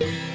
嗯。